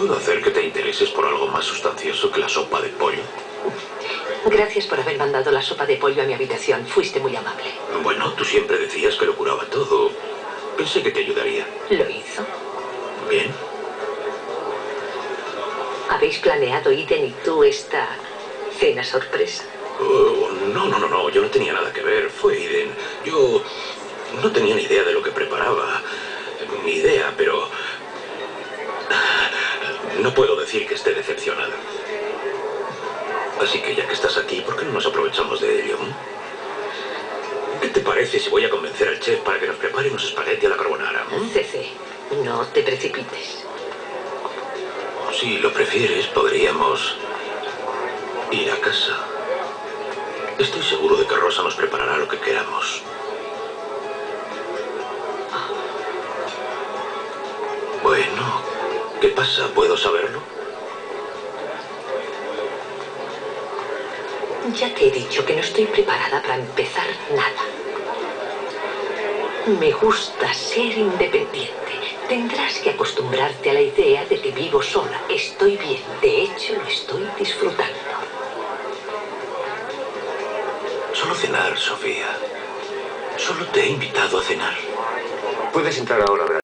¿Puedo hacer que te intereses por algo más sustancioso que la sopa de pollo? Gracias por haber mandado la sopa de pollo a mi habitación. Fuiste muy amable. Bueno, tú siempre decías que lo curaba todo. Pensé que te ayudaría. ¿Lo hizo? Bien. ¿Habéis planeado, Iden y tú, esta cena sorpresa? Oh, no, no, no, no. Yo no tenía nada que ver. Fue Iden. Yo no tenía ni idea de lo No puedo decir que esté decepcionada. Así que ya que estás aquí, ¿por qué no nos aprovechamos de ello? ¿Qué te parece si voy a convencer al chef para que nos prepare unos espagueti a la carbonara? CC, no te precipites. Si lo prefieres, podríamos ir a casa. Estoy seguro de que Rosa nos preparará lo que queramos. ¿Qué pasa? ¿Puedo saberlo? Ya te he dicho que no estoy preparada para empezar nada. Me gusta ser independiente. Tendrás que acostumbrarte a la idea de que vivo sola. Estoy bien. De hecho, lo estoy disfrutando. Solo cenar, Sofía. Solo te he invitado a cenar. Puedes entrar ahora,